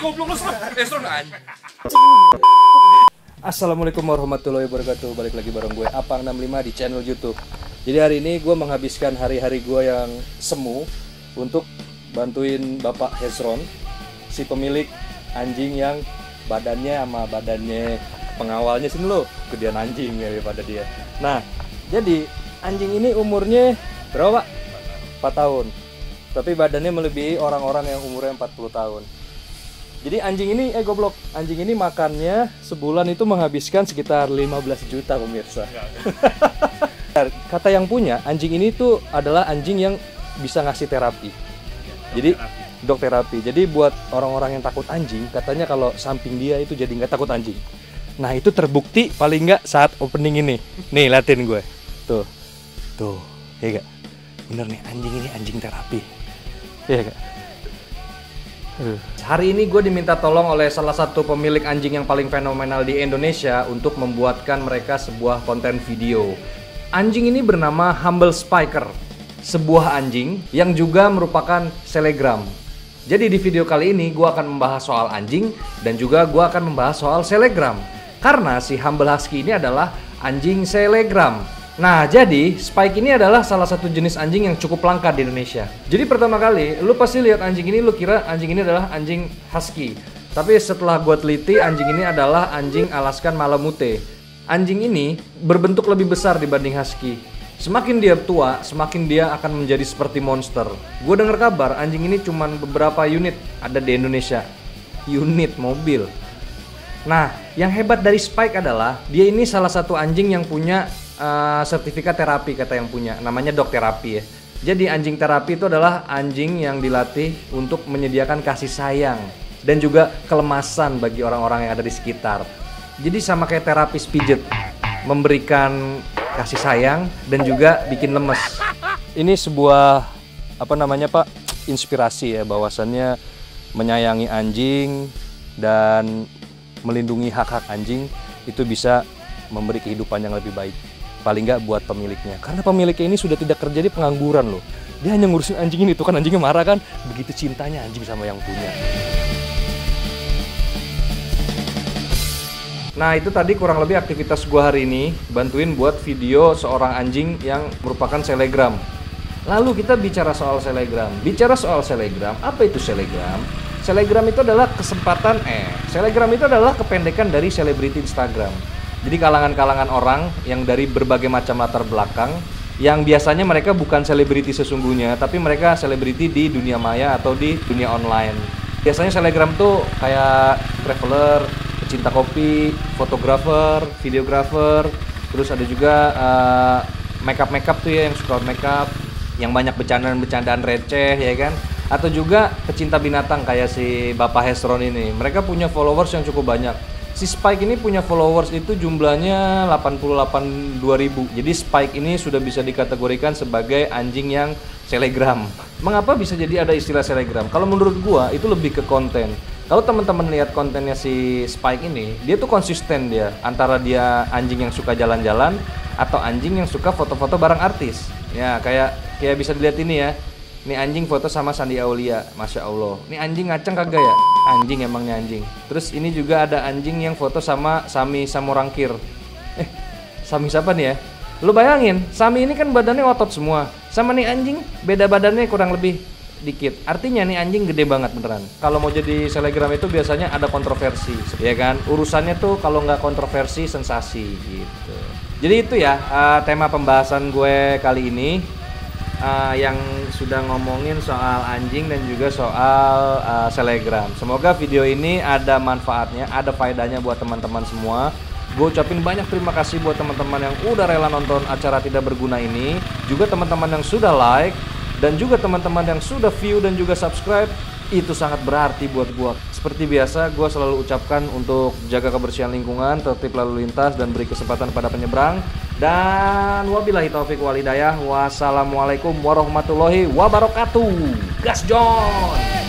Eh. Assalamualaikum warahmatullahi wabarakatuh. Balik lagi bareng gue Apang 65 di channel Youtube. Jadi hari ini gue menghabiskan hari-hari gue yang semu Untuk bantuin Bapak Hezron Si pemilik anjing yang badannya sama badannya pengawalnya. Sini lo Gedean anjing daripada dia. Nah jadi anjing ini umurnya berapa Pak? 4 tahun. Tapi badannya melebihi orang-orang yang umurnya 40 tahun jadi anjing ini eh goblok, anjing ini makannya sebulan itu menghabiskan sekitar 15 juta pemirsa. Kata yang punya, anjing ini tuh adalah anjing yang bisa ngasih terapi. Jadi dok terapi. Jadi buat orang-orang yang takut anjing, katanya kalau samping dia itu jadi nggak takut anjing. Nah itu terbukti paling nggak saat opening ini. Nih liatin gue, tuh, tuh, ya gak? Bener nih anjing ini anjing terapi, ya gak? Hari ini gue diminta tolong oleh salah satu pemilik anjing yang paling fenomenal di Indonesia untuk membuatkan mereka sebuah konten video. Anjing ini bernama Humble Spiker, sebuah anjing yang juga merupakan selegram. Jadi di video kali ini gue akan membahas soal anjing dan juga gue akan membahas soal selegram. Karena si Humble Husky ini adalah anjing selegram. Nah, jadi Spike ini adalah salah satu jenis anjing yang cukup langka di Indonesia. Jadi pertama kali, lu pasti lihat anjing ini, lu kira anjing ini adalah anjing husky. Tapi setelah gue teliti, anjing ini adalah anjing Alaskan Malamute. Anjing ini berbentuk lebih besar dibanding husky. Semakin dia tua, semakin dia akan menjadi seperti monster. Gue dengar kabar anjing ini cuma beberapa unit ada di Indonesia. Unit mobil. Nah, yang hebat dari Spike adalah dia ini salah satu anjing yang punya uh, sertifikat terapi kata yang punya, namanya dog terapi ya. Jadi anjing terapi itu adalah anjing yang dilatih untuk menyediakan kasih sayang dan juga kelemasan bagi orang-orang yang ada di sekitar. Jadi sama kayak terapis pijet, memberikan kasih sayang dan juga bikin lemes. Ini sebuah apa namanya Pak? inspirasi ya bahwasannya menyayangi anjing dan melindungi hak-hak anjing itu bisa memberi kehidupan yang lebih baik paling nggak buat pemiliknya karena pemiliknya ini sudah tidak kerja di pengangguran loh dia hanya ngurusin anjing ini tuh kan anjingnya marah kan begitu cintanya anjing sama yang punya Nah itu tadi kurang lebih aktivitas gua hari ini bantuin buat video seorang anjing yang merupakan selegram. Lalu kita bicara soal selegram. Bicara soal selegram, apa itu selegram? Selegram itu adalah kesempatan eh, selegram itu adalah kependekan dari selebriti Instagram. Jadi kalangan-kalangan orang yang dari berbagai macam latar belakang yang biasanya mereka bukan selebriti sesungguhnya, tapi mereka selebriti di dunia maya atau di dunia online. Biasanya selegram tuh kayak traveler, pecinta kopi, fotografer, videografer, terus ada juga uh, makeup makeup tuh ya yang suka makeup, yang banyak bercandaan-bercandaan receh ya kan, atau juga pecinta binatang kayak si Bapak Hesron ini. Mereka punya followers yang cukup banyak si Spike ini punya followers itu jumlahnya 88 2000. Jadi Spike ini sudah bisa dikategorikan sebagai anjing yang selegram. Mengapa bisa jadi ada istilah selegram? Kalau menurut gua itu lebih ke konten. Kalau teman-teman lihat kontennya si Spike ini, dia tuh konsisten dia antara dia anjing yang suka jalan-jalan atau anjing yang suka foto-foto bareng artis. Ya, kayak kayak bisa dilihat ini ya. Ini anjing foto sama Sandi Aulia, masya Allah. Ini anjing ngaceng kagak ya? Anjing emangnya anjing. Terus ini juga ada anjing yang foto sama Sami Samurangkir. Eh, Sami siapa nih ya? Lu bayangin, Sami ini kan badannya otot semua. Sama nih anjing, beda badannya kurang lebih dikit. Artinya nih anjing gede banget beneran. Kalau mau jadi selegram itu biasanya ada kontroversi, ya kan? Urusannya tuh kalau nggak kontroversi sensasi gitu. Jadi itu ya uh, tema pembahasan gue kali ini uh, yang sudah ngomongin soal anjing dan juga soal uh, selegram. Semoga video ini ada manfaatnya, ada faedahnya buat teman-teman semua. Gue ucapin banyak terima kasih buat teman-teman yang udah rela nonton acara tidak berguna ini, juga teman-teman yang sudah like dan juga teman-teman yang sudah view dan juga subscribe itu sangat berarti buat gue. Seperti biasa, gue selalu ucapkan untuk jaga kebersihan lingkungan, tertib lalu lintas, dan beri kesempatan pada penyeberang. Dan wabillahi taufik walidayah. Wassalamualaikum warahmatullahi wabarakatuh. Gas John.